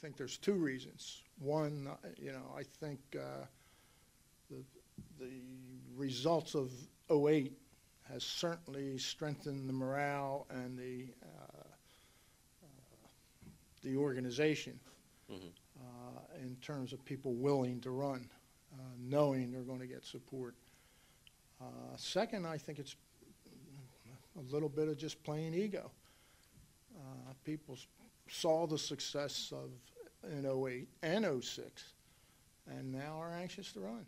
think there's two reasons. One, you know, I think uh, the, the results of '08 has certainly strengthened the morale and the, uh, uh, the organization Mhm. uh, in terms of people willing to run, uh, knowing they're going to get support. Uh, Second, I think it's a little bit of just plain ego. Uh, People s- saw the success of in '08 and '06, and now are anxious to run.